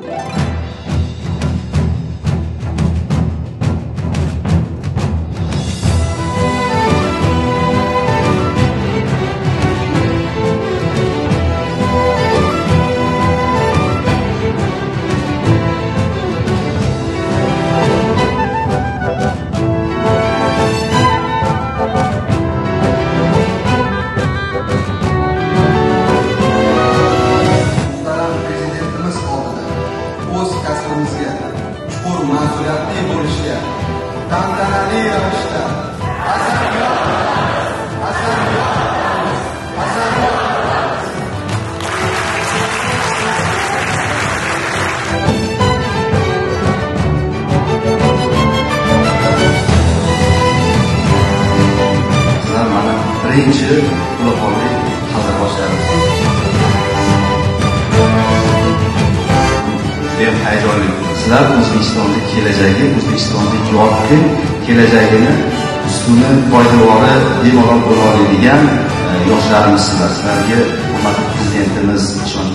Yeah. Mas'uliyatli bo'lishga tantanali ravishda qasamyod qasamyod qasamyod Sizlar mana birinchi to'laqonli hazil boshlaymiz. Judayam hayajonli. Sizlar o'zbekistonni kelajagi, o'zbekistonni yorqin kelajagini ustuni poydevori bemalol bo'la oladigan e, yoshlarimiz yoshlarimizsizlar. Sizlarga hurmatli prezidentimiz ishonch